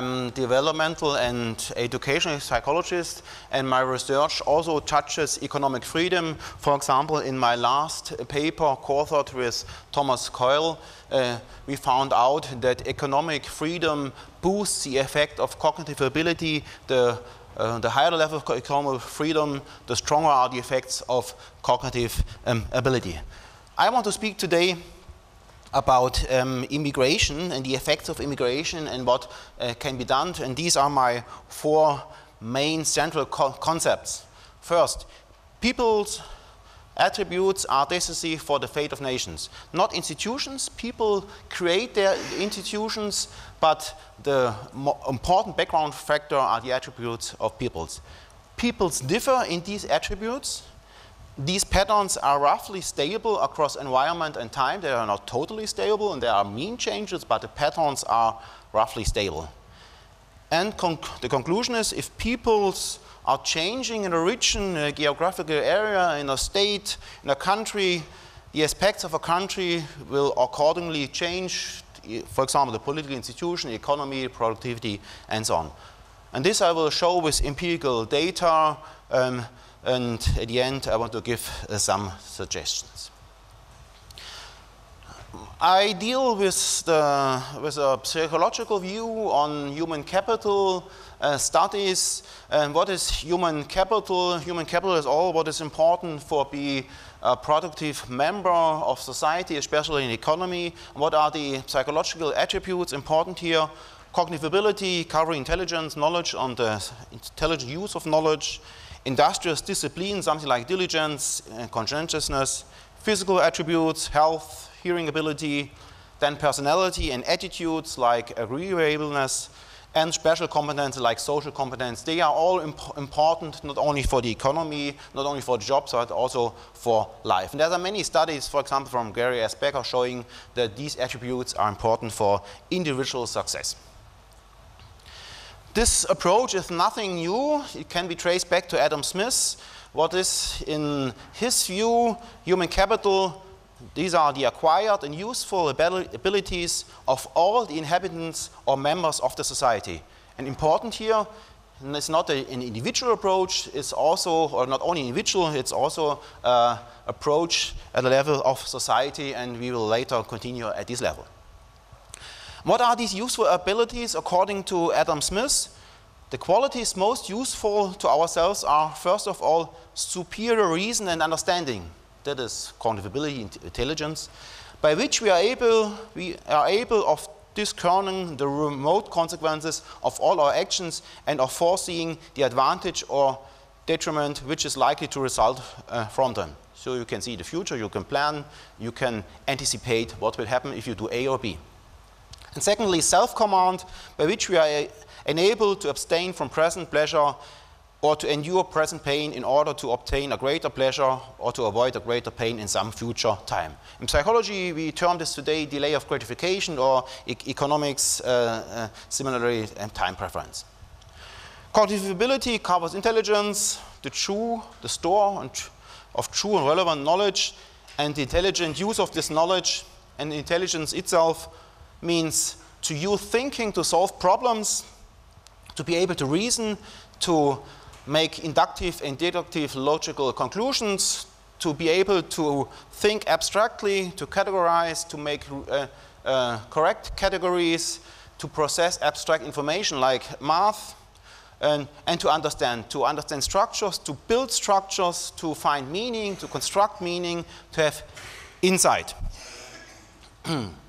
I'm developmental and educational psychologist, and my research also touches economic freedom. For example, in my last paper, co-authored with Thomas Coyle, uh, we found out that economic freedom boosts the effect of cognitive ability. The, uh, the higher the level of economic freedom, the stronger are the effects of cognitive um, ability. I want to speak today about um, immigration and the effects of immigration and what uh, can be done. And these are my four main central co concepts. First, people's attributes are decisive for the fate of nations. Not institutions, people create their institutions, but the important background factor are the attributes of peoples. Peoples differ in these attributes, these patterns are roughly stable across environment and time. They are not totally stable, and there are mean changes, but the patterns are roughly stable. And the conclusion is if peoples are changing in a region, a geographical area, in a state, in a country, the aspects of a country will accordingly change, for example, the political institution, economy, productivity, and so on. And this I will show with empirical data. Um, and at the end, I want to give uh, some suggestions. I deal with, the, with a psychological view on human capital uh, studies. And what is human capital? Human capital is all what is important for be a productive member of society, especially in economy. What are the psychological attributes important here? Cognitive ability, covering intelligence, knowledge on the intelligent use of knowledge, industrious discipline, something like diligence, uh, conscientiousness, physical attributes, health, hearing ability, then personality and attitudes like agreeableness, and special competences like social competence. They are all imp important not only for the economy, not only for jobs, but also for life. And there are many studies, for example, from Gary S. Becker, showing that these attributes are important for individual success. This approach is nothing new. It can be traced back to Adam Smith. What is, in his view, human capital? These are the acquired and useful abilities of all the inhabitants or members of the society. And important here, and it's not a, an individual approach, it's also, or not only individual, it's also uh, approach at the level of society, and we will later continue at this level. What are these useful abilities according to Adam Smith? The qualities most useful to ourselves are, first of all, superior reason and understanding. That is cognitive intelligence, by which we are able, we are able of discerning the remote consequences of all our actions and of foreseeing the advantage or detriment which is likely to result uh, from them. So you can see the future, you can plan, you can anticipate what will happen if you do A or B. And secondly, self-command, by which we are enabled to abstain from present pleasure or to endure present pain in order to obtain a greater pleasure or to avoid a greater pain in some future time. In psychology, we term this today delay of gratification or e economics, uh, uh, similarly, time preference. Cognitive ability covers intelligence, the true, the store of true and relevant knowledge, and the intelligent use of this knowledge and intelligence itself means to use thinking to solve problems, to be able to reason, to make inductive and deductive logical conclusions, to be able to think abstractly, to categorize, to make uh, uh, correct categories, to process abstract information like math, and, and, to understand, to understand structures, to build structures, to find meaning, to construct meaning, to have insight.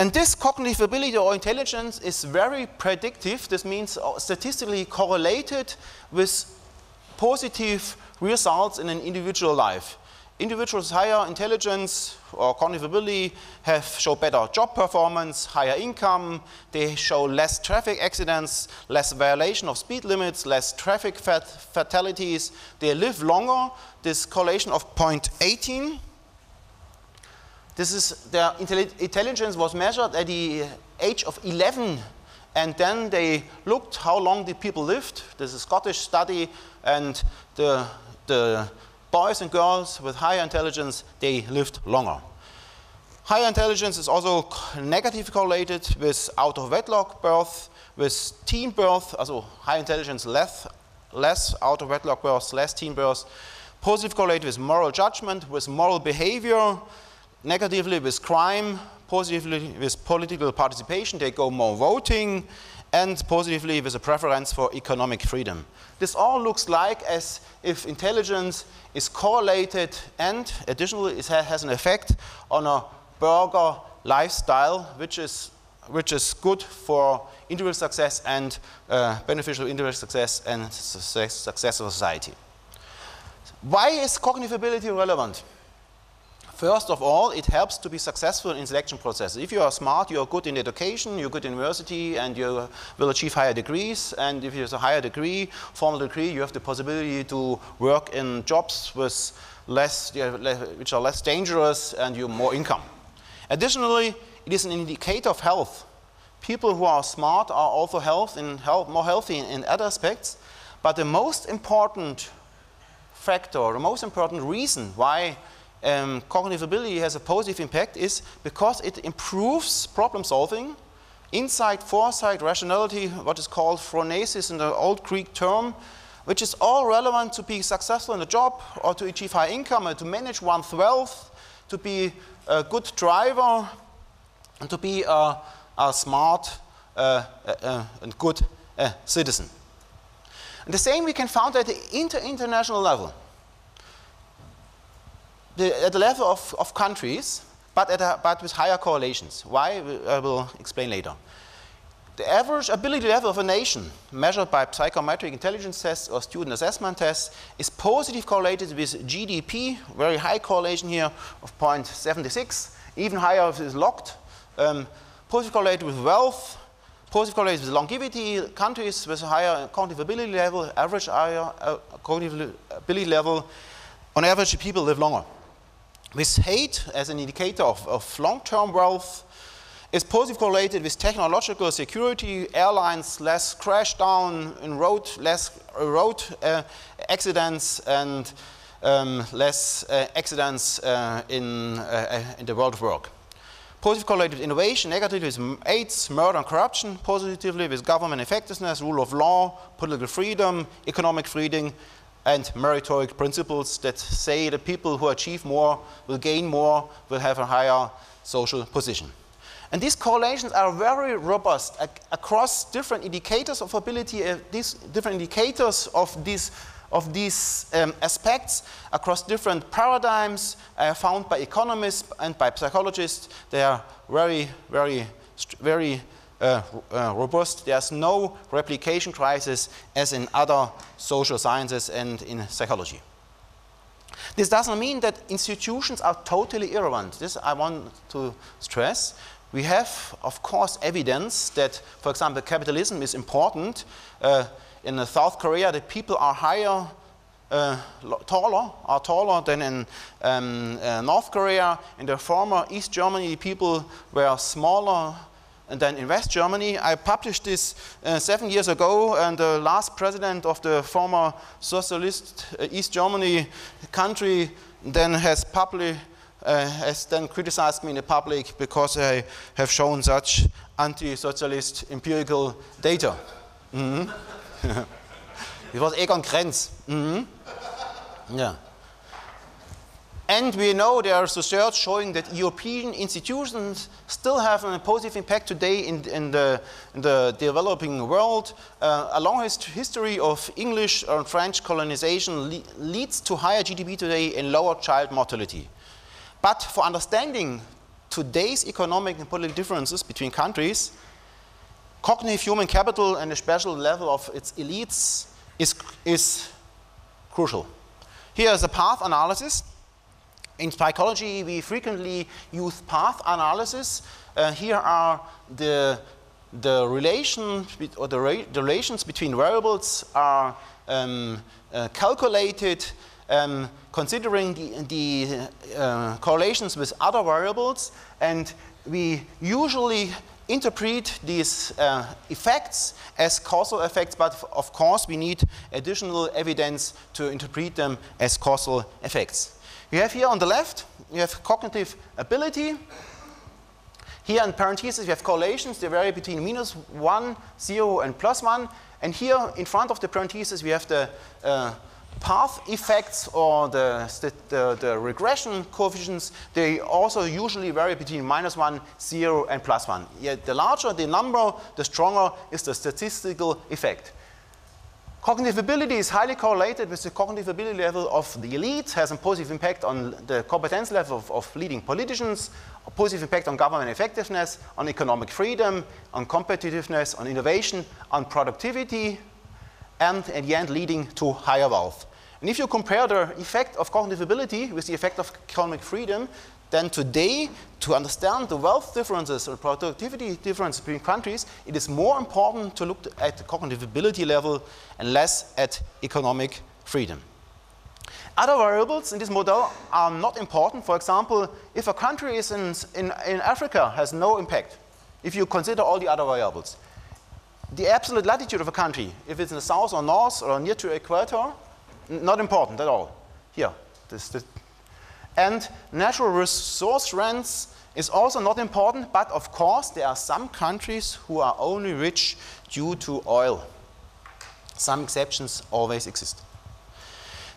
And this cognitive ability or intelligence is very predictive. This means uh, statistically correlated with positive results in an individual life. Individuals higher intelligence or cognitive ability have show better job performance, higher income, they show less traffic accidents, less violation of speed limits, less traffic fat fatalities, they live longer. This correlation of 0.18 this is, their intelligence was measured at the age of 11 and then they looked how long the people lived. This is a Scottish study and the, the boys and girls with higher intelligence, they lived longer. Higher intelligence is also negatively correlated with out-of-wedlock birth, with teen birth, also high intelligence less, less out-of-wedlock birth, less teen birth, positive correlated with moral judgment, with moral behavior, negatively with crime, positively with political participation, they go more voting, and positively with a preference for economic freedom. This all looks like as if intelligence is correlated and additionally it has an effect on a burger lifestyle, which is, which is good for individual success and uh, beneficial individual success and success, success of society. Why is cognitive ability relevant? First of all, it helps to be successful in selection processes. If you are smart, you are good in education, you're good in university, and you will achieve higher degrees. And if you have a higher degree, formal degree, you have the possibility to work in jobs with less, which are less dangerous, and you have more income. Additionally, it is an indicator of health. People who are smart are also health health, more healthy in, in other aspects. But the most important factor, the most important reason why um, cognitive ability has a positive impact is because it improves problem solving, insight, foresight, rationality, what is called phronesis in the old Greek term, which is all relevant to be successful in a job or to achieve high income or to manage one's wealth, to be a good driver and to be a, a smart uh, uh, and good uh, citizen. And the same we can find at the inter international level. The, at the level of, of countries, but, a, but with higher correlations. Why? I will explain later. The average ability level of a nation, measured by psychometric intelligence tests or student assessment tests, is positively correlated with GDP, very high correlation here of 0.76, even higher if it's locked. Um, positive correlated with wealth, positively correlated with longevity, countries with a higher cognitive ability level, average higher uh, cognitive ability level, on average people live longer. With hate as an indicator of, of long-term wealth, is positively correlated with technological security, airlines less crash down in road, less road uh, accidents and um, less uh, accidents uh, in, uh, in the world of work. Positively correlated with innovation, negatively with AIDS, murder and corruption, positively with government effectiveness, rule of law, political freedom, economic freedom, and meritocratic principles that say the people who achieve more will gain more, will have a higher social position. And these correlations are very robust ac across different indicators of ability, uh, these different indicators of these, of these um, aspects across different paradigms uh, found by economists and by psychologists. They are very, very, very uh, uh, robust. There's no replication crisis as in other social sciences and in psychology. This doesn't mean that institutions are totally irrelevant. This I want to stress. We have, of course, evidence that, for example, capitalism is important. Uh, in South Korea, the people are higher, uh, taller, are taller than in um, uh, North Korea. In the former East Germany, people were smaller than in West Germany. I published this uh, seven years ago, and the last president of the former socialist uh, East Germany country then has published uh, has then criticized me in the public because I have shown such anti-socialist empirical data. Mm -hmm. it was Egon Krenz. Mm -hmm. Yeah. And we know there is research showing that European institutions still have a positive impact today in, in, the, in the, developing world. Uh, a long history of English and French colonization le leads to higher GDP today and lower child mortality. But for understanding today's economic and political differences between countries, cognitive human capital and the special level of its elites is, is crucial. Here is a path analysis. In psychology, we frequently use path analysis. Uh, here are the, the, relation, or the, the relations between variables are um, uh, calculated um, considering the, the uh, correlations with other variables, and we usually interpret these uh, effects as causal effects, but of course we need additional evidence to interpret them as causal effects. We have here on the left, we have cognitive ability, Here in parentheses, we have correlations. They vary between minus 1, 0, and plus 1. And here in front of the parentheses, we have the uh, path effects or the, the, the, regression coefficients. They also usually vary between minus 1, 0, and plus 1. Yet the larger the number, the stronger is the statistical effect. Cognitive ability is highly correlated with the cognitive ability level of the elite, has a positive impact on the competence level of, of, leading politicians, a positive impact on government effectiveness, on economic freedom, on competitiveness, on innovation, on productivity, and in the end leading to higher wealth. And if you compare the effect of cognitive ability with the effect of economic freedom, then today, to understand the wealth differences or productivity differences between countries, it is more important to look at the cognitive ability level and less at economic freedom. Other variables in this model are not important. For example, if a country is in, in, in Africa has no impact, if you consider all the other variables. The absolute latitude of a country, if it's in the south or north or near to equator, not important at all. Here, this, this and natural resource rents is also not important, but of course there are some countries who are only rich due to oil. Some exceptions always exist.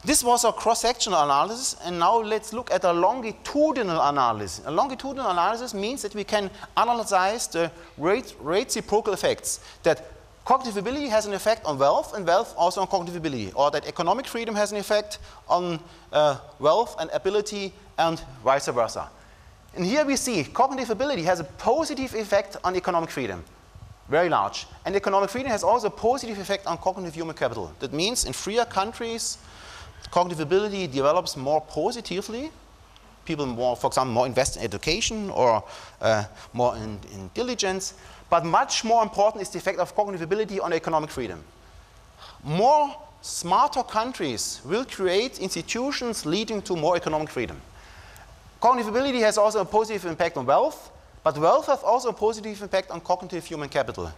This was a cross-sectional analysis, and now let's look at a longitudinal analysis. A longitudinal analysis means that we can analyze the rate, reciprocal effects that cognitive ability has an effect on wealth, and wealth also on cognitive ability, or that economic freedom has an effect on uh, wealth and ability, and vice versa. And here we see cognitive ability has a positive effect on economic freedom, very large. And economic freedom has also a positive effect on cognitive human capital. That means in freer countries, cognitive ability develops more positively. People more, for example, more invest in education or uh, more in, in diligence. But much more important is the effect of cognitive ability on economic freedom. More smarter countries will create institutions leading to more economic freedom. Cognitive ability has also a positive impact on wealth, but wealth has also a positive impact on cognitive human capital.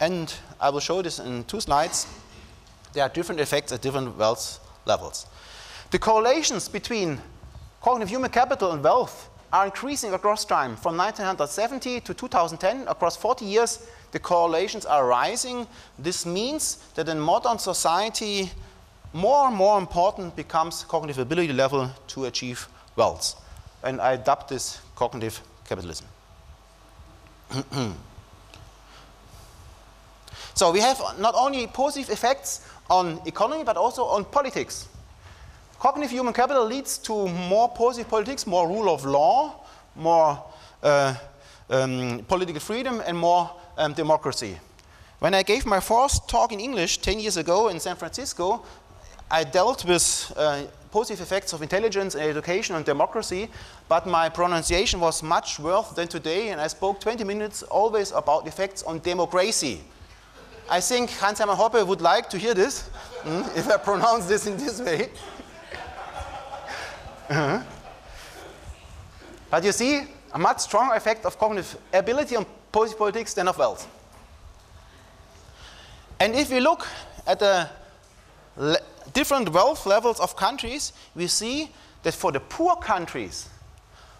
And I will show this in two slides. There are different effects at different wealth levels. The correlations between cognitive human capital and wealth are increasing across time. From 1970 to 2010, across 40 years, the correlations are rising. This means that in modern society, more and more important becomes cognitive ability level to achieve wealth. And I adopt this cognitive capitalism. so we have not only positive effects on economy, but also on politics. Cognitive human capital leads to more positive politics, more rule of law, more uh, um, political freedom, and more um, democracy. When I gave my first talk in English 10 years ago in San Francisco, I dealt with uh, positive effects of intelligence and education and democracy, but my pronunciation was much worse than today, and I spoke 20 minutes always about effects on democracy. I think Hans-Hermann Hoppe would like to hear this, mm, if I pronounce this in this way. Uh-huh. But you see, a much stronger effect of cognitive ability on policy politics than of wealth. And if we look at the different wealth levels of countries, we see that for the poor countries,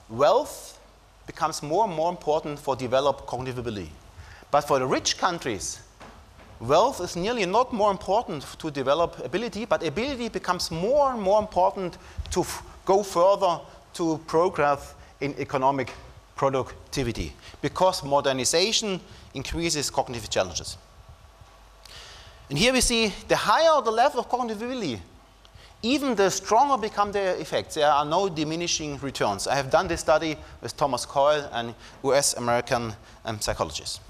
wealth becomes more and more important for developed cognitive ability. But for the rich countries, wealth is nearly not more important to develop ability, but ability becomes more and more important to go further to progress in economic productivity because modernization increases cognitive challenges. And here we see the higher the level of cognitive ability, even the stronger become the effects. There are no diminishing returns. I have done this study with Thomas Coyle, an US American um, psychologist.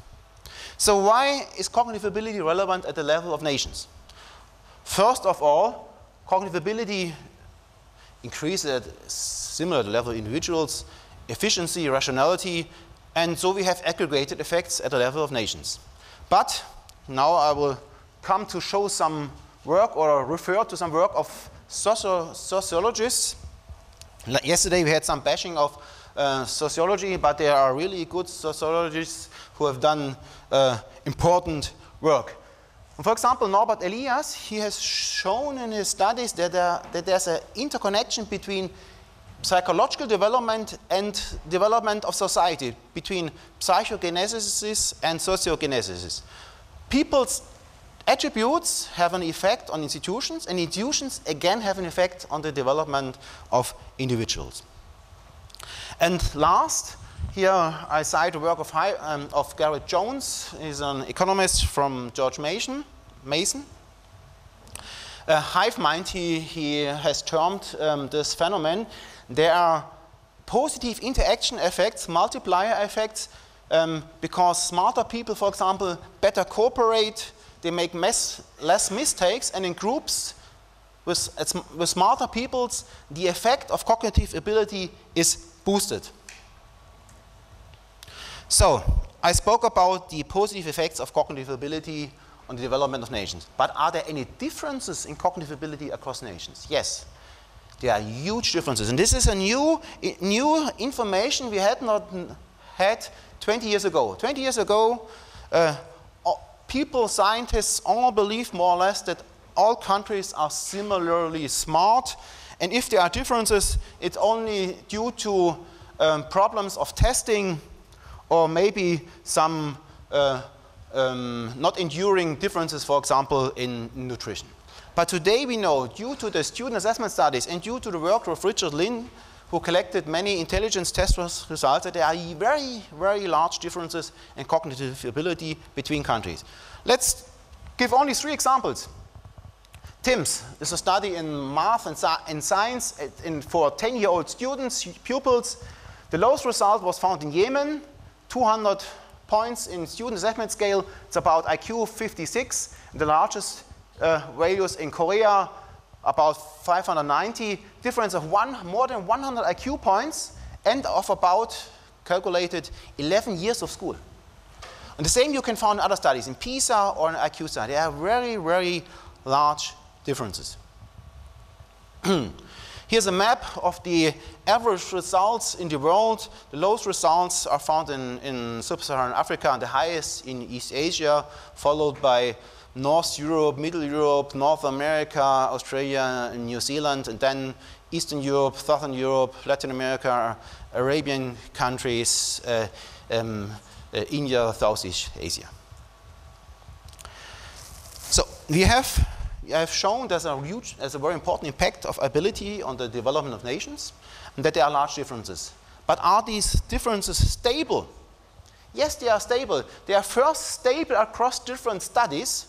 So, why is cognitive ability relevant at the level of nations? First of all, cognitive ability increase at similar level individuals, efficiency, rationality, and so we have aggregated effects at the level of nations. But now I will come to show some work or refer to some work of socio sociologists. Yesterday we had some bashing of uh, sociology, but there are really good sociologists who have done uh, important work. For example, Norbert Elias, he has shown in his studies that, that there's an interconnection between psychological development and development of society, between psychogenesis and sociogenesis. People's attributes have an effect on institutions, and institutions again have an effect on the development of individuals. And last, here I cite the work of, um, of Garett Jones, he's an economist from George Mason. Mason. Hive mind, he, he has termed um, this phenomenon. There are positive interaction effects, multiplier effects, um, because smarter people, for example, better cooperate, they make mess, less mistakes, and in groups with, with smarter peoples, the effect of cognitive ability is boosted. So, I spoke about the positive effects of cognitive ability on the development of nations. But are there any differences in cognitive ability across nations? Yes. There are huge differences. And this is a new, new information we had not had 20 years ago. 20 years ago, uh, people, scientists, all believe more or less that all countries are similarly smart. And if there are differences, it's only due to um, problems of testing or maybe some uh, um, not enduring differences, for example, in nutrition. But today we know, due to the student assessment studies and due to the work of Richard Lynn, who collected many intelligence test results, that there are very, very large differences in cognitive ability between countries. Let's give only three examples. TIMSS is a study in math and, and science in, for 10-year-old students, pupils. The lowest result was found in Yemen, 200 points in student assessment scale. It's about IQ 56. The largest uh, values in Korea, about 590. Difference of one, more than 100 IQ points and of about calculated 11 years of school. And the same you can find in other studies, in PISA or in IQ study. There are very, very large differences. Here's a map of the average results in the world. The lowest results are found in, in sub-Saharan Africa and the highest in East Asia, followed by North Europe, Middle Europe, North America, Australia, and New Zealand, and then Eastern Europe, Southern Europe, Latin America, Arabian countries, uh, um, uh, India, Southeast Asia. So we have I have shown there's a huge, there's a very important impact of ability on the development of nations, and that there are large differences. But are these differences stable? Yes, they are stable. They are first stable across different studies.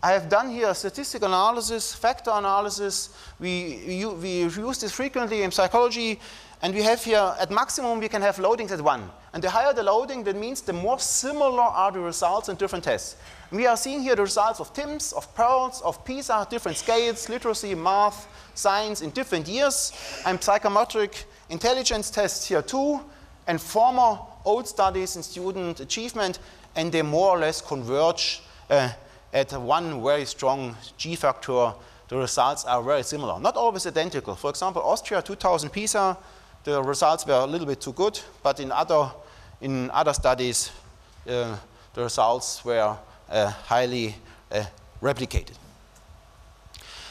I have done here a statistical analysis, factor analysis. We, we use this frequently in psychology, and we have here, at maximum, we can have loadings at one. And the higher the loading, that means the more similar are the results in different tests. We are seeing here the results of TIMSS, of PIRLS, of PISA, different scales, literacy, math, science in different years, and psychometric intelligence tests here too, and former old studies in student achievement, and they more or less converge uh, at one very strong G factor. The results are very similar, not always identical. For example, Austria 2000 PISA, the results were a little bit too good, but in other, in other studies, uh, the results were uh, highly uh, replicated.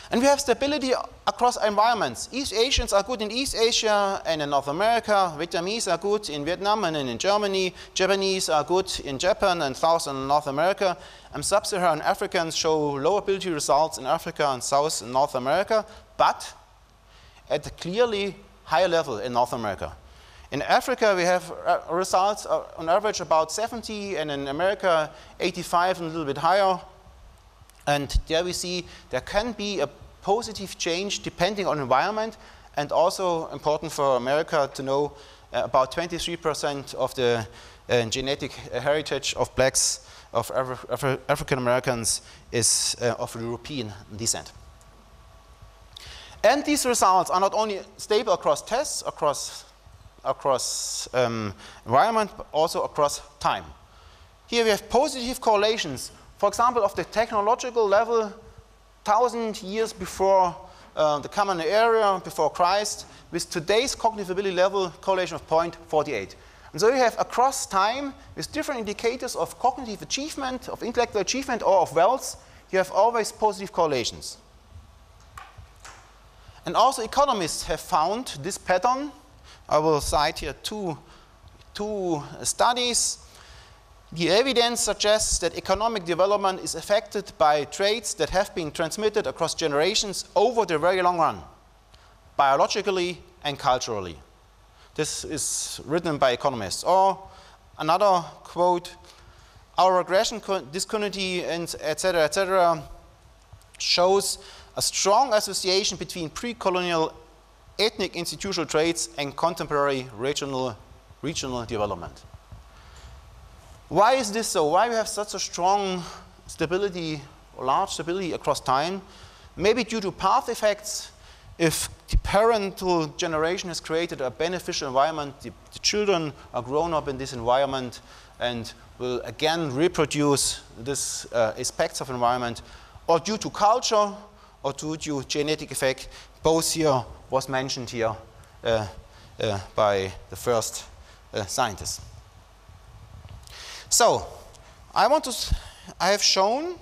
And we have stability across environments. East Asians are good in East Asia and in North America. Vietnamese are good in Vietnam and in Germany. Japanese are good in Japan and South and North America. And sub-Saharan Africans show low ability results in Africa and South and North America, but at a clearly higher level in North America. In Africa, we have uh, results uh, on average about 70, and in America, 85 and a little bit higher. And there we see there can be a positive change depending on environment, and also important for America to know uh, about 23% of the uh, genetic heritage of blacks, of Af Af African Americans, is uh, of European descent. And these results are not only stable across tests, across across um, environment, but also across time. Here we have positive correlations, for example, of the technological level, thousand years before uh, the common era, before Christ, with today's cognitive ability level correlation of 0.48. And so you have across time, with different indicators of cognitive achievement, of intellectual achievement, or of wealth, you have always positive correlations. And also economists have found this pattern. I will cite here two, two studies. The evidence suggests that economic development is affected by traits that have been transmitted across generations over the very long run, biologically and culturally. This is written by economists. Or another quote, our regression discontinuity and etc. etc. shows a strong association between pre-colonial ethnic institutional traits and contemporary regional, regional development. Why is this so? Why we have such a strong stability, or large stability across time? Maybe due to path effects. If the parental generation has created a beneficial environment, the, the children are grown up in this environment and will again reproduce these uh, aspects of environment, or due to culture, or due to genetic effect. Both here was mentioned here uh, uh, by the first uh, scientists. So, I want to, I have shown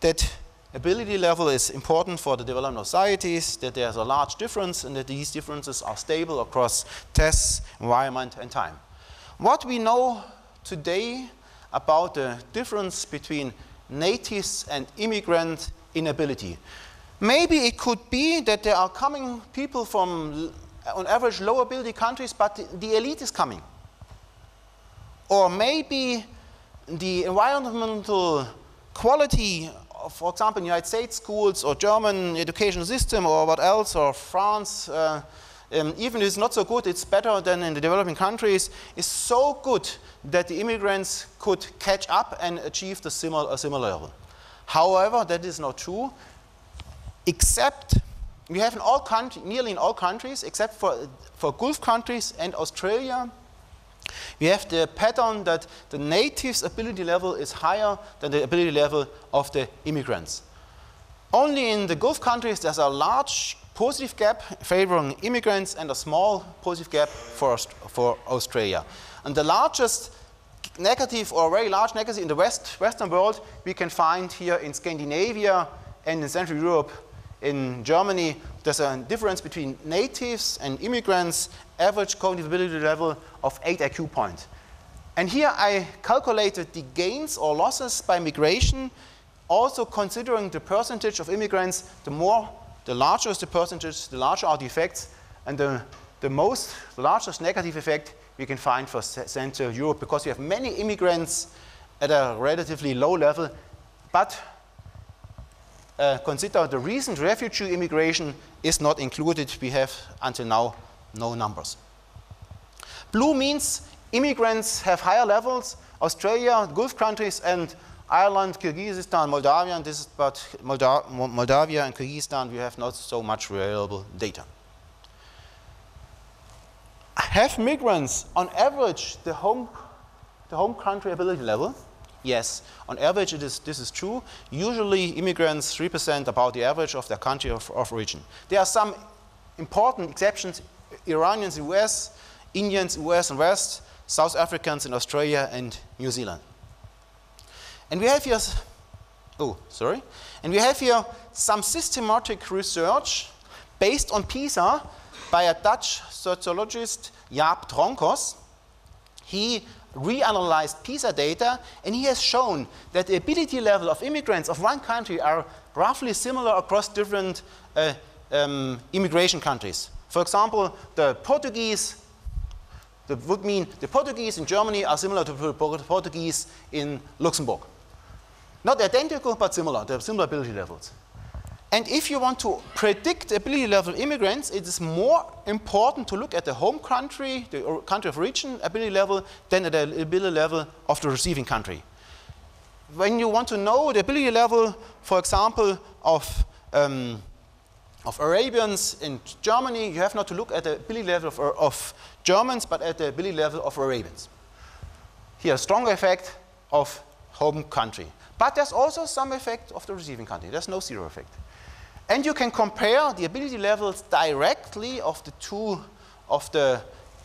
that ability level is important for the development of societies, that there's a large difference and that these differences are stable across tests, environment, and time. What we know today about the difference between natives and immigrant inability. Maybe it could be that there are coming people from, on average, low ability countries, but the elite is coming. Or maybe the environmental quality, of, for example, United States schools or German education system or what else, or France, uh, um, even if it's not so good, it's better than in the developing countries, is so good that the immigrants could catch up and achieve the similar, a similar level. However, that is not true, except we have in all countries, nearly in all countries, except for, for Gulf countries and Australia, we have the pattern that the natives' ability level is higher than the ability level of the immigrants. Only in the Gulf countries there's a large positive gap favoring immigrants and a small positive gap for, for Australia. And the largest negative or very large negative in the West, Western world we can find here in Scandinavia and in Central Europe in Germany, there's a difference between natives and immigrants, average cognitive ability level of 8 IQ points. And here I calculated the gains or losses by migration, also considering the percentage of immigrants, the more, the larger is the percentage, the larger are the effects, and the, the most, the largest negative effect we can find for Central Europe because we have many immigrants at a relatively low level, but uh, consider the recent refugee immigration is not included. We have until now no numbers. Blue means immigrants have higher levels. Australia, Gulf countries, and Ireland, Kyrgyzstan, Moldavia, and this is, but Molda Moldavia and Kyrgyzstan, we have not so much reliable data. Have migrants, on average, the home, the home country ability level? Yes, on average is, this is true. Usually immigrants represent about the average of their country of, of origin. There are some important exceptions, Iranians in West, Indians in West and West, South Africans in Australia and New Zealand. And we have here, oh, sorry. And we have here some systematic research based on PISA by a Dutch sociologist, Jaap Dronkers. He reanalyzed PISA data, and he has shown that the ability level of immigrants of one country are roughly similar across different uh, um, immigration countries. For example, the Portuguese would mean the Portuguese in Germany are similar to the Portuguese in Luxembourg. Not identical, but similar. They have similar ability levels. And if you want to predict ability level immigrants, it is more important to look at the home country, the country of origin ability level, than at the ability level of the receiving country. When you want to know the ability level, for example, of, um, of Arabians in Germany, you have not to look at the ability level of, of Germans, but at the ability level of Arabians. Here, a strong effect of home country. But there's also some effect of the receiving country. There's no zero effect. And you can compare the ability levels directly of the two of the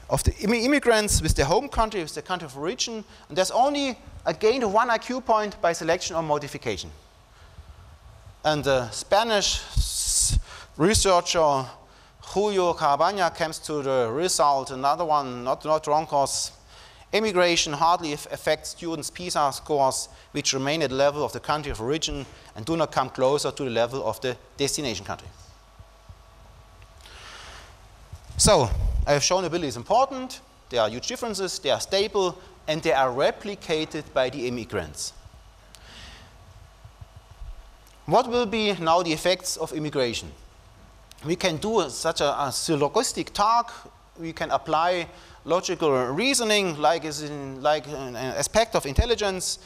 of the immigrants with their home country, with the country of origin, and there's only a gain of one IQ point by selection or modification. And the Spanish researcher Julio Carabaña comes to the result, another one, not, not wrong, because immigration hardly affects students' PISA scores, which remain at the level of the country of origin and do not come closer to the level of the destination country. So, I have shown ability is important, there are huge differences, they are stable, and they are replicated by the immigrants. What will be now the effects of immigration? We can do such a, a syllogistic talk, we can apply logical reasoning like, is in, like an aspect of intelligence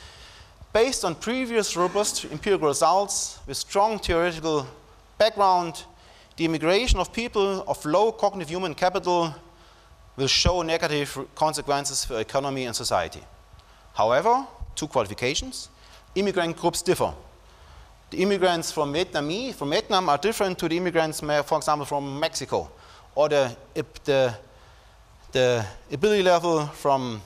based on previous robust empirical results with strong theoretical background, the immigration of people of low cognitive human capital will show negative consequences for economy and society. However, two qualifications, immigrant groups differ. The immigrants from Vietnam, from Vietnam are different to the immigrants, for example, from Mexico, or the, the, the ability level from,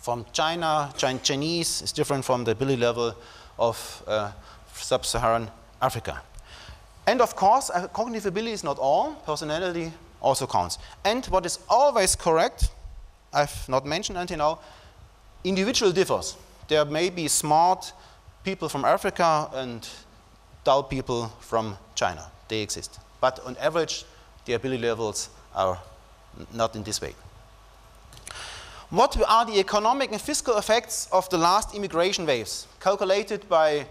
from China, Chinese is different from the ability level of uh, sub-Saharan Africa. And of course, uh, cognitive ability is not all, personality also counts. And what is always correct, I've not mentioned until now, individual differs. There may be smart people from Africa and dull people from China. They exist. But on average, the ability levels are not in this way. What are the economic and fiscal effects of the last immigration waves, calculated by,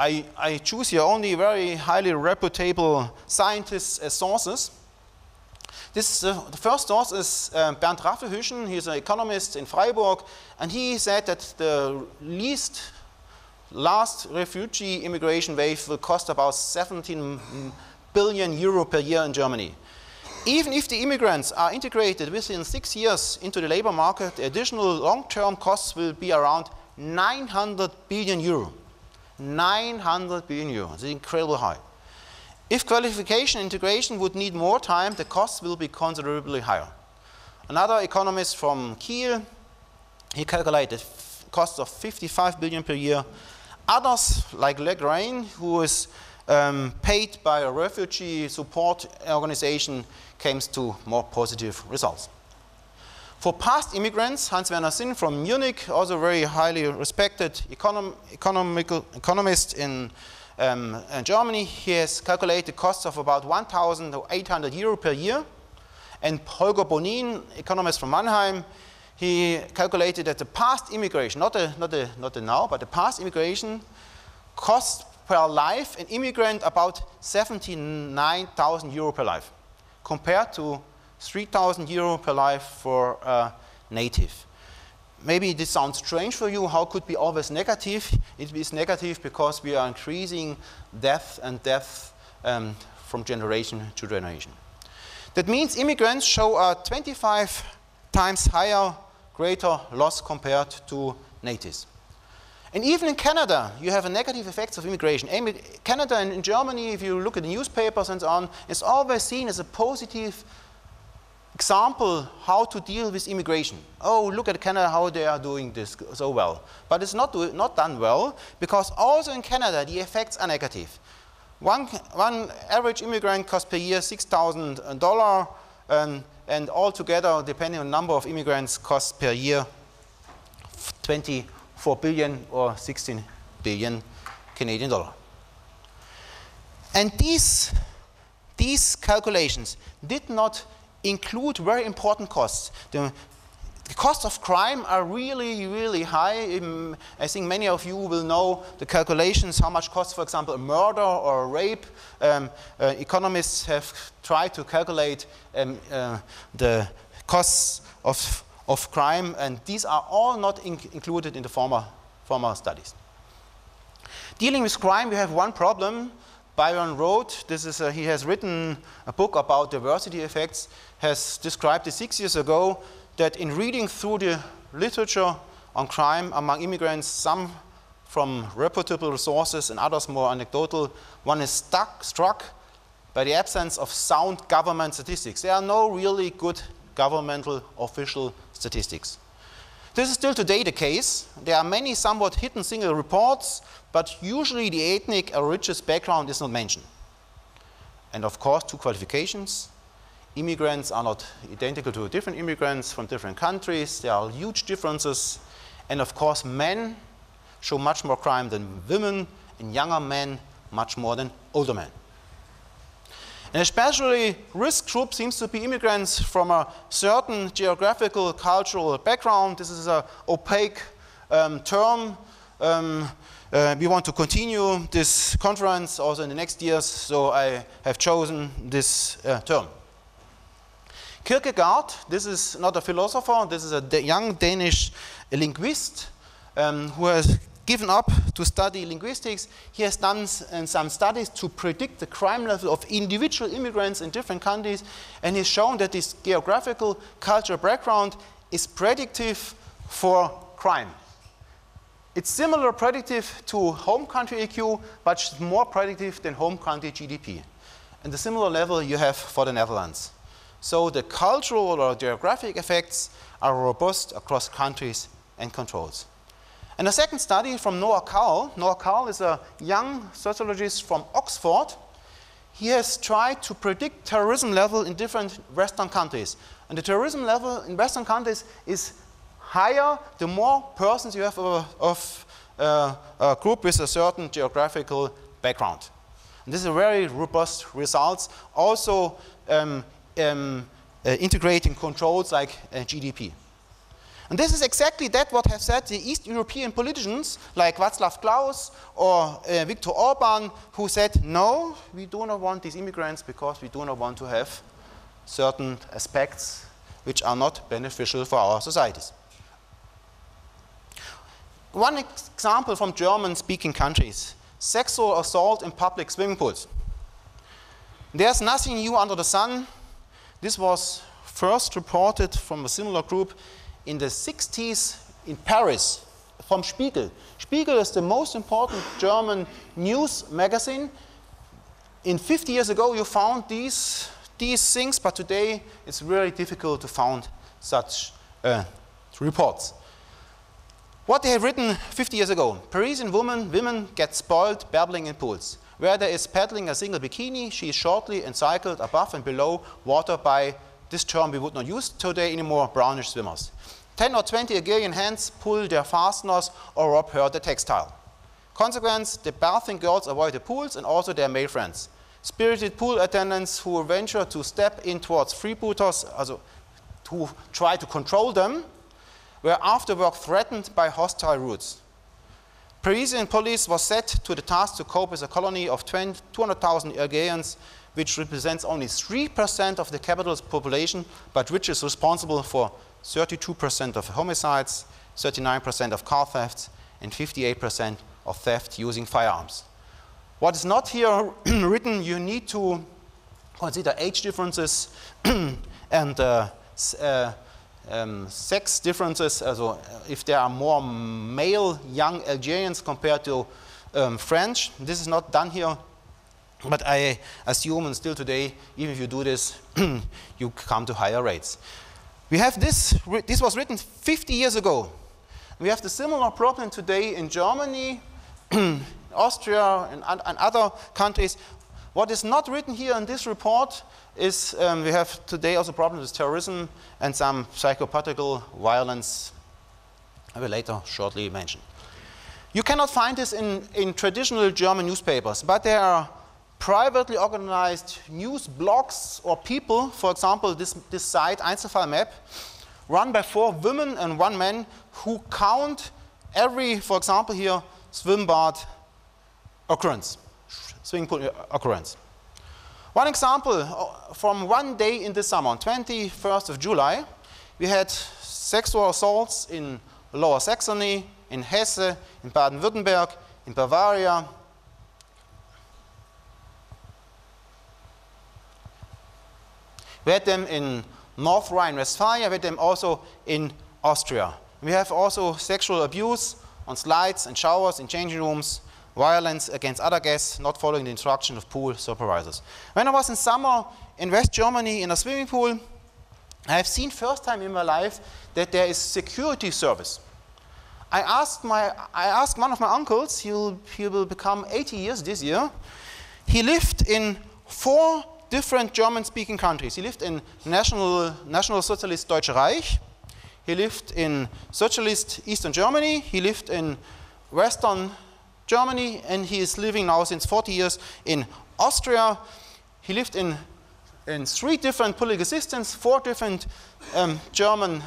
I, I choose here only very highly reputable scientists as sources. This, uh, the first source is uh, Bernd Raffelhüschen, he's an economist in Freiburg, and he said that the least last refugee immigration wave will cost about 17 billion euro per year in Germany. Even if the immigrants are integrated within six years into the labor market, the additional long-term costs will be around 900 billion euro. 900 billion euro. It's incredibly high. If qualification integration would need more time, the costs will be considerably higher. Another economist from Kiel, he calculated costs of 55 billion per year Others, like Legrain, who is um, paid by a refugee support organization, came to more positive results. For past immigrants, Hans Werner Sinn from Munich, also very highly respected econom economist in, um, in, Germany, he has calculated costs of about 1,800 euro per year. And Holger Bonin, economist from Mannheim, he calculated that the past immigration, not the, not the, not the now, but the past immigration cost per life an immigrant about 79,000 euro per life, compared to 3,000 euro per life for a native. Maybe this sounds strange for you. How could be always negative? It is negative because we are increasing death and death um, from generation to generation. That means immigrants show a 25 times higher greater loss compared to natives. And even in Canada, you have a negative effects of immigration. Canada and in Germany, if you look at the newspapers and so on, is always seen as a positive example how to deal with immigration. Oh, look at Canada, how they are doing this so well. But it's not, do, not done well because also in Canada, the effects are negative. One, one average immigrant costs per year $6,000. Um, and altogether, depending on number of immigrants, costs per year 24 billion or 16 billion Canadian dollar. And these, these calculations did not include very important costs. The, the costs of crime are really, really high. Um, I think many of you will know the calculations, how much costs, for example, a murder or a rape. Um, uh, economists have tried to calculate um, uh, the costs of, of crime, and these are all not in included in the former, former studies. Dealing with crime, we have one problem. Byron Roth, this is a, he has written a book about diversity effects, has described it six years ago, that in reading through the literature on crime among immigrants, some from reputable sources and others more anecdotal, one is stuck, struck by the absence of sound government statistics. There are no really good governmental official statistics. This is still today the case. There are many somewhat hidden single reports, but usually the ethnic or religious background is not mentioned. And of course, two qualifications. Immigrants are not identical to different immigrants from different countries. There are huge differences. And of course, men show much more crime than women, and younger men much more than older men. Especially risk group seems to be immigrants from a certain geographical, cultural background. This is an opaque um, term. Um, uh, we want to continue this conference also in the next years, so I have chosen this uh, term. Kirkegaard, this is not a philosopher, this is a young Danish linguist um, who has given up to study linguistics. He has done some studies to predict the crime level of individual immigrants in different countries, and he's shown that this geographical cultural background is predictive for crime. It's similar predictive to home country IQ, but more predictive than home country GDP. And the similar level you have for the Netherlands. So the cultural or geographic effects are robust across countries and controls. And a second study from Noah Carl. Noah Carl is a young sociologist from Oxford. He has tried to predict terrorism level in different Western countries. And the terrorism level in Western countries is higher the more persons you have of, of uh, a group with a certain geographical background. And this is a very robust results. Also um, um, uh, integrating controls like uh, GDP. And this is exactly that what have said the East European politicians like Václav Klaus or uh, Viktor Orban who said, no, we do not want these immigrants because we do not want to have certain aspects which are not beneficial for our societies. One example from German-speaking countries, sexual assault in public swimming pools. There's nothing new under the sun. This was first reported from a similar group in the 60s in Paris from Spiegel. Spiegel is the most important German news magazine. In 50 years ago, you found these, these things, but today it's really difficult to find such uh, reports. What they have written 50 years ago Parisian woman, women get spoiled babbling in pools. Where there is paddling a single bikini, she is shortly encircled above and below water by this term we would not use today anymore, brownish swimmers. 10 or 20 Hegelian hands pull their fasteners or rob her the textile. Consequence, the bathing girls avoid the pools and also their male friends. Spirited pool attendants who venture to step in towards freebooters, also to try to control them, were afterward threatened by hostile routes. Parisian police was set to the task to cope with a colony of 200,000 Algerians, which represents only 3% of the capital's population, but which is responsible for 32% of homicides, 39% of car thefts, and 58% of theft using firearms. What is not here written, you need to consider age differences and uh, uh, um, sex differences. Also, if there are more male young Algerians compared to um, French, this is not done here. But I assume, and still today, even if you do this, you come to higher rates. We have this, this was written 50 years ago. We have the similar problem today in Germany, Austria, and, and, other countries. What is not written here in this report is um, we have today also problems with terrorism and some psychopathical violence I will later shortly mention. You cannot find this in, in traditional German newspapers, but there are privately organized news blogs or people, for example, this, this site, Einzelfall Map, run by four women and one man who count every, for example, here, swimbad occurrence, swimming pool occurrence. One example, uh, from one day in the summer, 21st of July, we had sexual assaults in Lower Saxony, in Hesse, in Baden-Württemberg, in Bavaria, We had them in North Rhine-Westphalia, we had them also in Austria. We have also sexual abuse on slides and showers in changing rooms, violence against other guests, not following the instruction of pool supervisors. When I was in summer in West Germany in a swimming pool, I have seen first time in my life that there is security service. I asked, my, I asked one of my uncles, he will, he will become 80 years this year. He lived in four different German-speaking countries. He lived in National, National Socialist Deutsche Reich. He lived in Socialist Eastern Germany. He lived in Western Germany, and he is living now since 40 years in Austria. He lived in, in three different political systems, four different um, German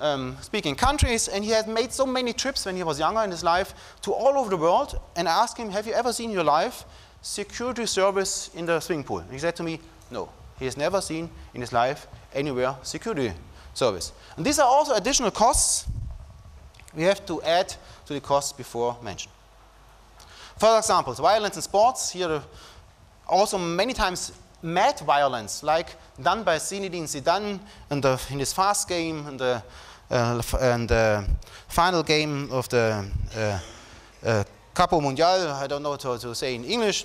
um, speaking countries, and he had made so many trips when he was younger in his life to all over the world. And I asked him, Have you ever seen your life security service in the swimming pool? he said to me, No. He has never seen in his life anywhere security service. And these are also additional costs we have to add to the costs before mentioned. Further examples, violence in sports. Here also many times mad violence, like done by Zinedine Zidane in, the, in his fast game and the, uh, and the final game of the uh, uh, Copa Mundial, I don't know what to, say in English.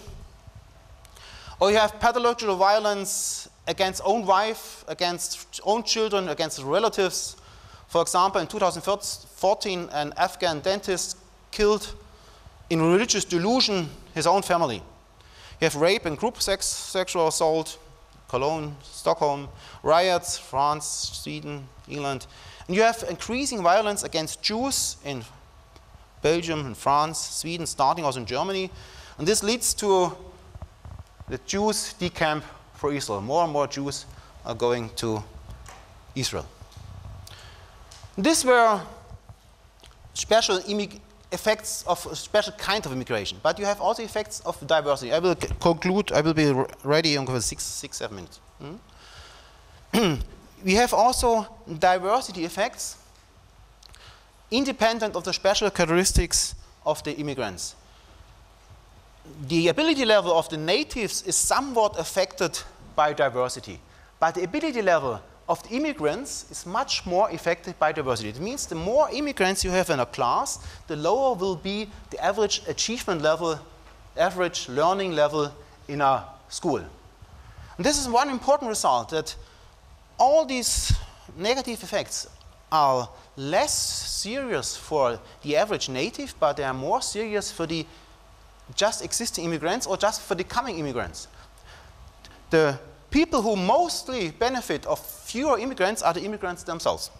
Or you have pathological violence against own wife, against own children, against relatives. For example, in 2014, an Afghan dentist killed in religious delusion his own family. You have rape and group sex, sexual assault, Cologne, Stockholm, riots, France, Sweden, England. And you have increasing violence against Jews in Belgium and France, Sweden, starting also in Germany. And this leads to the Jews decamp for Israel. More and more Jews are going to Israel. These were special effects of a special kind of immigration, but you have also effects of diversity. I will conclude, I will be ready in six, six, seven minutes. Hmm? we have also diversity effects independent of the special characteristics of the immigrants. The ability level of the natives is somewhat affected by diversity, but the ability level of the immigrants is much more affected by diversity. It means the more immigrants you have in a class, the lower will be the average achievement level, average learning level in a school. And this is one important result that all these negative effects are less serious for the average native, but they are more serious for the just existing immigrants or just for the coming immigrants. The people who mostly benefit of fewer immigrants are the immigrants themselves.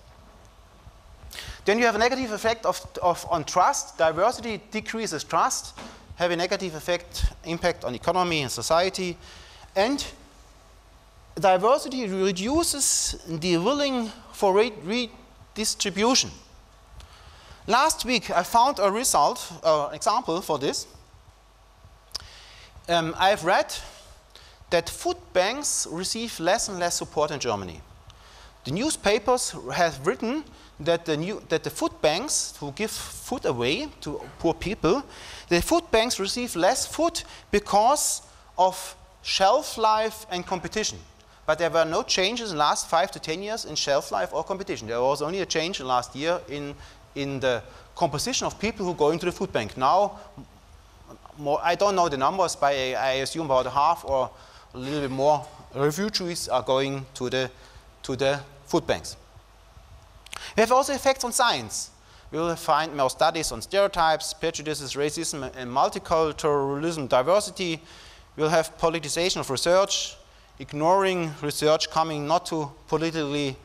Then you have a negative effect of, of, on trust. Diversity decreases trust, have a negative effect, impact on economy and society. And diversity reduces the willing for redistribution. Last week, I found a result, uh, example for this. Um, I've read that food banks receive less and less support in Germany. The newspapers have written that the, new, that the food banks who give food away to poor people, the food banks receive less food because of shelf life and competition. But there were no changes in the last five to 10 years in shelf life or competition. There was only a change in last year in, in the composition of people who go into the food bank. Now, more, I don't know the numbers, but I, I assume about half or a little bit more refugees are going to the, to the food banks. We have also effects on science. We will find more studies on stereotypes, prejudices, racism, and multiculturalism, diversity. We'll have politicization of research, ignoring research coming not to politically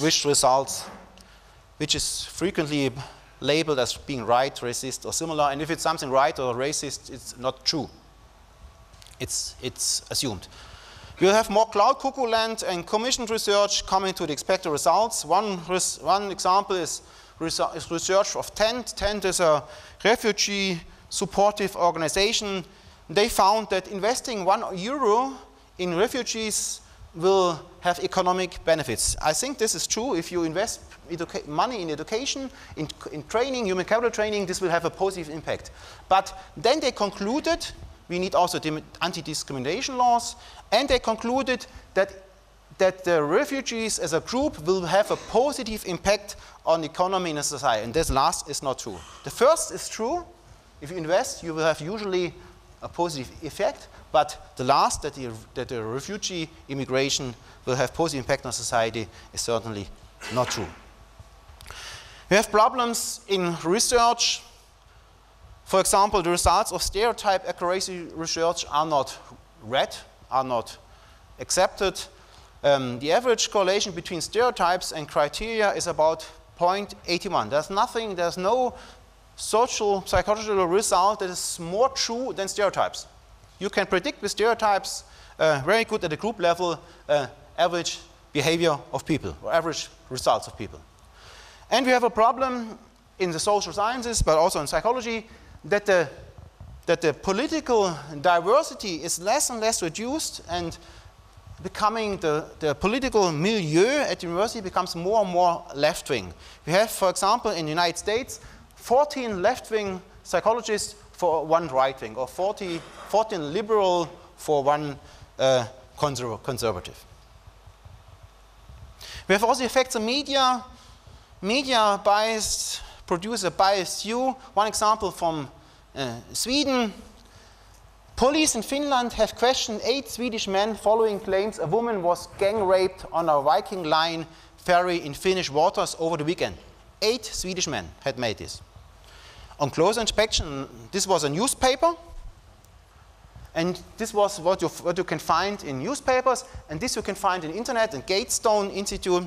wished results, which is frequently labeled as being right, racist, or similar. And if it's something right or racist, it's not true it's, it's assumed. We'll have more cloud cuckoo land and commissioned research coming to the expected results. One, one example is, is research of TENT. TENT is a refugee supportive organization. They found that investing one euro in refugees will have economic benefits. I think this is true. If you invest money in education, in, in training, human capital training, this will have a positive impact. But then they concluded we need also anti-discrimination laws, and they concluded that, that the refugees as a group will have a positive impact on the economy and society, and this last is not true. The first is true. If you invest, you will have usually a positive effect, but the last, that the, that the refugee immigration will have positive impact on society, is certainly not true. We have problems in research for example, the results of stereotype accuracy research are not read are not accepted. Um, the average correlation between stereotypes and criteria is about 0.81. There's nothing, there's no social psychological result that is more true than stereotypes. You can predict with stereotypes uh, very good at the group level uh, average behavior of people or average results of people. And we have a problem in the social sciences, but also in psychology, that the, that the political diversity is less and less reduced and becoming the, the political milieu at university becomes more and more left-wing. We have, for example, in the United States, 14 left-wing psychologists for one right-wing, or 40, 14 liberal for one uh, conser conservative. We have also effects of media. Media bias produce a biased view. One example from uh, Sweden, Police in Finland have questioned eight Swedish men following claims a woman was gang raped on a Viking Line ferry in Finnish waters over the weekend. Eight Swedish men had made this. On close inspection, this was a newspaper, and this was what you, what you can find in newspapers, and this you can find in internet and Gatestone Institute.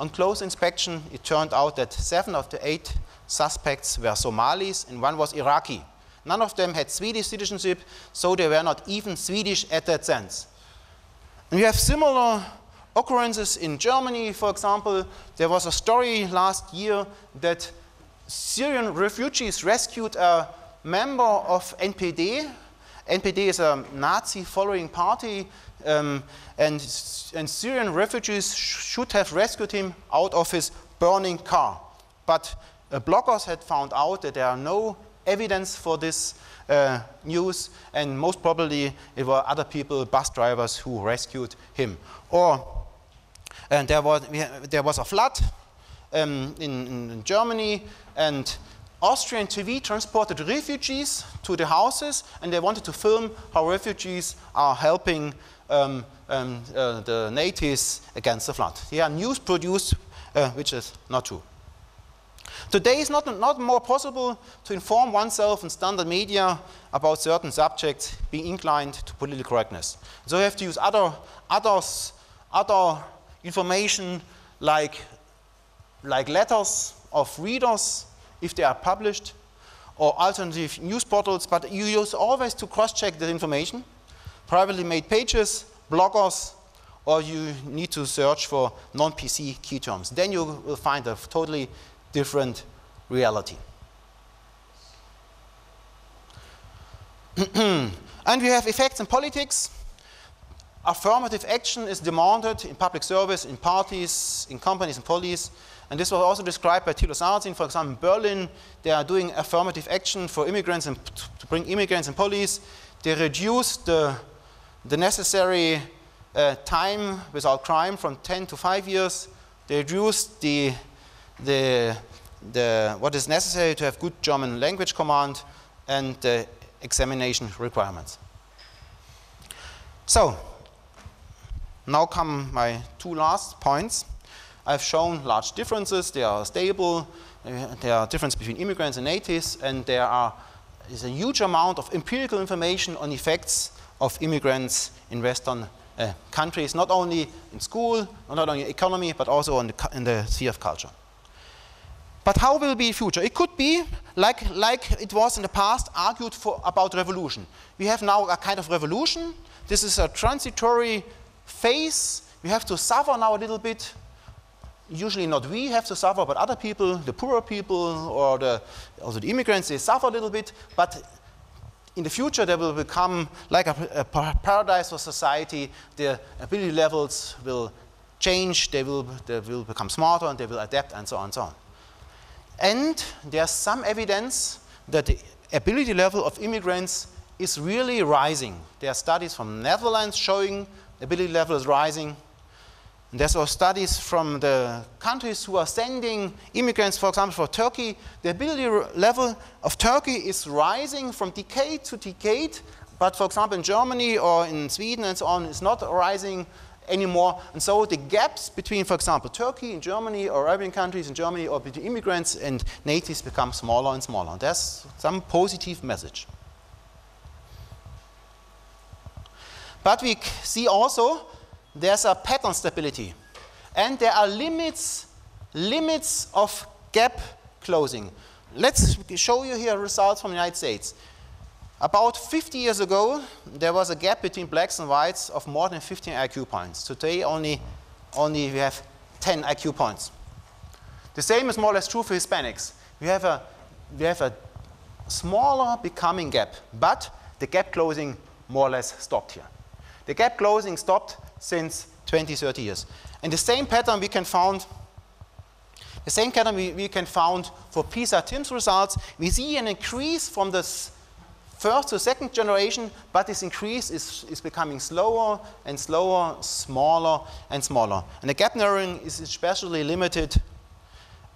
On close inspection, it turned out that seven of the eight suspects were Somalis and one was Iraqi. None of them had Swedish citizenship, so they were not even Swedish at that sense. And we have similar occurrences in Germany, for example. There was a story last year that Syrian refugees rescued a member of NPD. NPD is a Nazi following party, um, and, and Syrian refugees sh should have rescued him out of his burning car. But uh, bloggers had found out that there are no evidence for this uh, news, and most probably it were other people, bus drivers, who rescued him. Or and there was, there was a flood um, in, in Germany, and Austrian TV transported refugees to the houses, and they wanted to film how refugees are helping um, um, uh, the natives against the flood. Yeah, news produced, uh, which is not true. Today it's not, not more possible to inform oneself in standard media about certain subjects being inclined to political correctness. So you have to use other, others, other information like, like letters of readers if they are published or alternative news portals, but you use always to cross-check the information, privately made pages, bloggers, or you need to search for non-PC key terms. Then you will find a totally different reality. and we have effects in politics. Affirmative action is demanded in public service, in parties, in companies and police. And this was also described by Thilo Sarrazin. For example, in Berlin, they are doing affirmative action for immigrants and to bring immigrants and police. They reduce the, the necessary uh, time without crime from 10 to 5 years. They reduce the the, the, what is necessary to have good German language command and examination requirements. So, now come my two last points. I've shown large differences, they are stable, there are differences between immigrants and natives, and there are, is a huge amount of empirical information on effects of immigrants in Western uh, countries, not only in school, not only economy, but also in the, in the sphere of culture. But how will be the future? It could be like, like it was in the past argued for, about revolution. We have now a kind of revolution. This is a transitory phase. We have to suffer now a little bit. Usually not we have to suffer, but other people, the poorer people or the, also the immigrants, they suffer a little bit. But in the future, they will become like a, a paradise for society. The ability levels will change, they will, they will become smarter, and they will adapt, and so on and so on. And there's some evidence that the ability level of immigrants is really rising. There are studies from Netherlands showing ability level is rising. And there's also studies from the countries who are sending immigrants, for example, for Turkey. The ability level of Turkey is rising from decade to decade, but for example, in Germany or in Sweden and so on, it's not rising anymore. And so the gaps between, for example, Turkey and Germany or Arabian countries in Germany or between immigrants and natives become smaller and smaller. And there's some positive message. But we see also there's a pattern stability. And there are limits, limits of gap closing. Let's show you here results from the United States. About 50 years ago, there was a gap between blacks and whites of more than 15 IQ points. Today, only, only we have 10 IQ points. The same is more or less true for Hispanics. We have a, we have a smaller becoming gap, but the gap closing more or less stopped here. The gap closing stopped since 20, 30 years. And the same pattern we can found the same pattern we, we can found for PISA TIMSS results. We see an increase from the first to second generation, but this increase is, is becoming slower and slower, smaller and smaller. And the gap narrowing is especially limited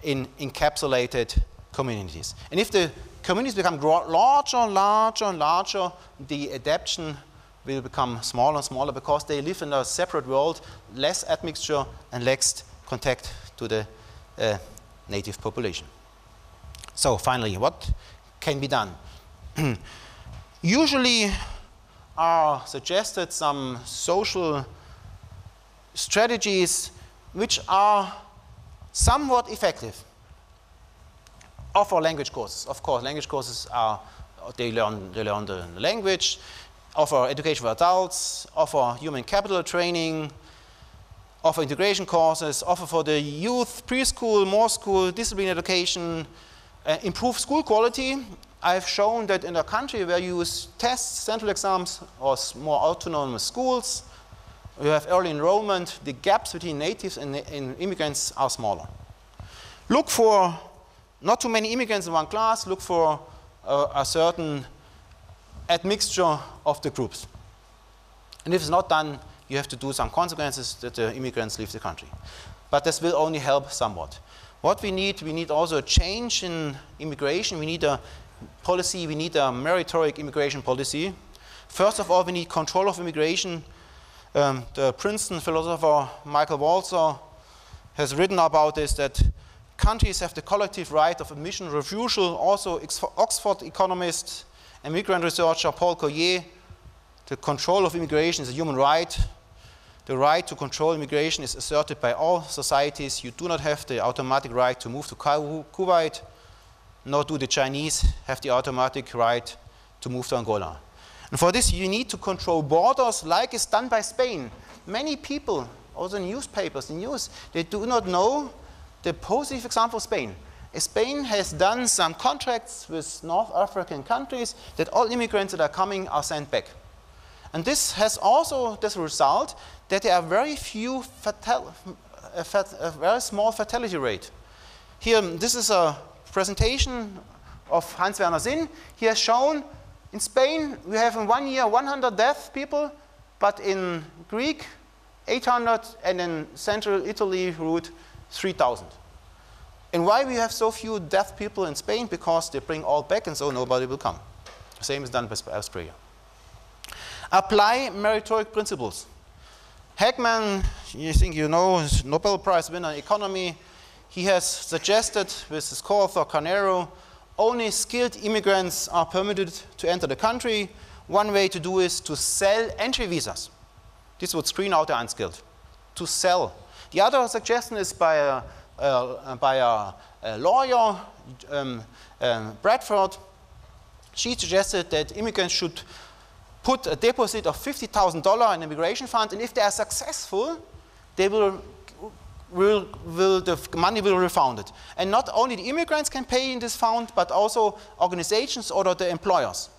in encapsulated communities. And if the communities become larger, and larger, and larger, the adaptation will become smaller and smaller because they live in a separate world, less admixture and less contact to the uh, native population. So finally, what can be done? Usually are suggested some social strategies which are somewhat effective. Offer language courses. Of course, language courses are, they learn, they learn the language, offer education for adults, offer human capital training, offer integration courses, offer for the youth, preschool, more school, discipline education, uh, improve school quality. I've shown that in a country where you use tests, central exams, or more autonomous schools, you have early enrollment, the gaps between natives and, and immigrants are smaller. Look for not too many immigrants in one class, look for uh, a certain admixture of the groups. And if it's not done, you have to do some consequences that the immigrants leave the country. But this will only help somewhat. What we need, we need also a change in immigration. We need a policy, we need a meritorious immigration policy. First of all, we need control of immigration. Um, the Princeton philosopher Michael Walzer has written about this that countries have the collective right of admission refusal. Also, Oxford economist and migrant researcher Paul Collier the control of immigration is a human right. The right to control immigration is asserted by all societies. You do not have the automatic right to move to Kuwait, nor do the Chinese have the automatic right to move to Angola. And for this, you need to control borders like is done by Spain. Many people, also newspapers, the news, they do not know the positive example of Spain. Spain has done some contracts with North African countries that all immigrants that are coming are sent back. And this has also this result that there are very few fatal, a, fat, a very small fatality rate. Here, this is a presentation of Hans Werner Sinn. He has shown in Spain we have in one year 100 death people, but in Greek 800 and in central Italy route 3000. And why we have so few deaf people in Spain? Because they bring all back and so nobody will come. The same is done by Australia. Apply meritorious principles. Heckman, you think you know, Nobel Prize winner in economy, he has suggested with his co-author Carneiro, only skilled immigrants are permitted to enter the country. One way to do is to sell entry visas. This would screen out the unskilled, to sell. The other suggestion is by a, uh, by a, a lawyer, um, um, Bradford. She suggested that immigrants should put a deposit of $50,000 in immigration fund, and if they are successful, they will, will, will, the money will be refunded. And not only the immigrants can pay in this fund, but also organizations or the employers.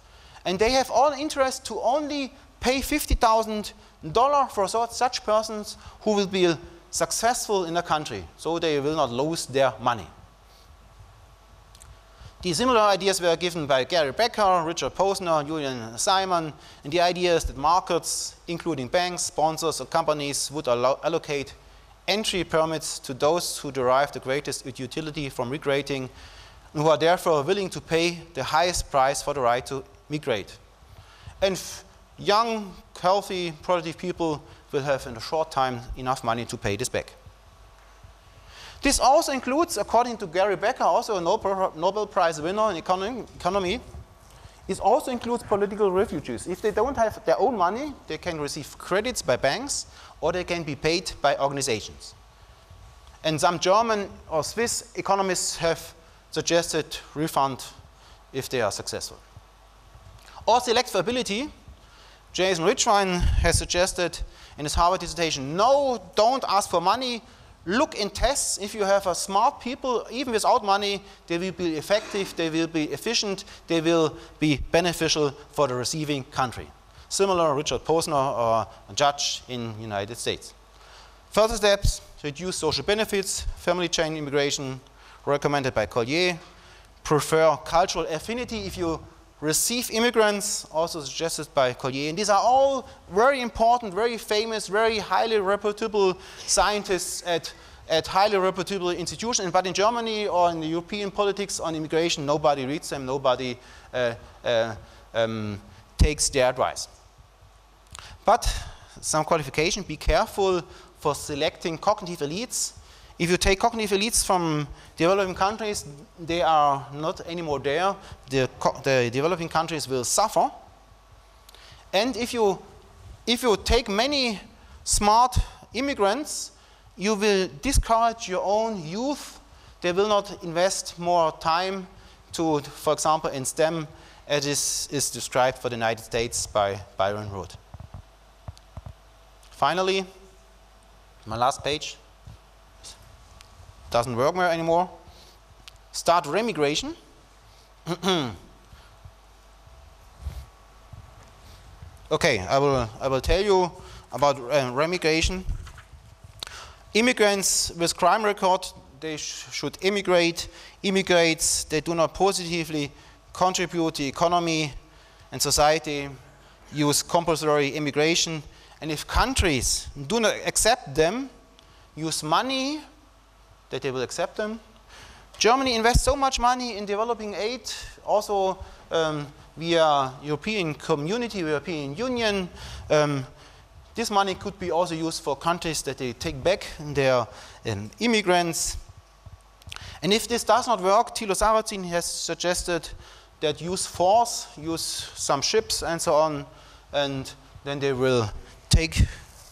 And they have all interest to only pay $50,000 for such persons who will be successful in the country, so they will not lose their money. The similar ideas were given by Gary Becker, Richard Posner, Julian Simon, and the idea is that markets, including banks, sponsors, or companies, would allocate entry permits to those who derive the greatest utility from migrating and who are therefore willing to pay the highest price for the right to migrate. And young, healthy, productive people will have in a short time enough money to pay this back. This also includes, according to Gary Becker, also a Nobel, Prize winner in economy, It also includes political refugees. If they don't have their own money, they can receive credits by banks or they can be paid by organizations. And some German or Swiss economists have suggested refund if they are successful. Or selective ability. Jason Richwine has suggested in his Harvard dissertation, no, don't ask for money, look in tests. If you have a smart people, even without money, they will be effective, they will be efficient, they will be beneficial for the receiving country. Similar Richard Posner or a judge in United States. Further steps, reduce social benefits, family chain immigration, recommended by Collier, prefer cultural affinity if you receive immigrants, also suggested by Collier. And these are all very important, very famous, very highly reputable scientists at, at highly reputable institutions. But in Germany or in the European politics on immigration, nobody reads them, nobody uh, uh, um, takes their advice. But some qualification, be careful for selecting cognitive elites if you take cognitive elites from developing countries, they are not anymore there. The, the developing countries will suffer. And if you, if you take many smart immigrants, you will discourage your own youth. They will not invest more time to, for example, in STEM, as is, is described for the United States by Byron Roth. Finally, my last page doesn't work more anymore. Start remigration. okay, I will, I will tell you about uh, remigration. Immigrants with crime record, they sh should immigrate. Immigrants, they do not positively contribute to economy and society, use compulsory immigration. And if countries do not accept them, use money that they will accept them. Germany invests so much money in developing aid, also um, via European community, European Union. Um, this money could be also used for countries that they take back their um, immigrants. And if this does not work, Thilo Sarrazin has suggested that use force, use some ships and so on, and then they will take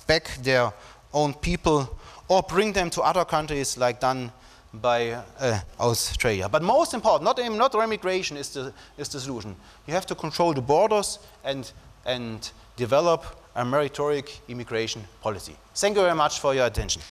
back their own people or bring them to other countries like done by uh, Australia. But most important, not, not remigration is the, is the solution. You have to control the borders and, and develop a meritorious immigration policy. Thank you very much for your attention.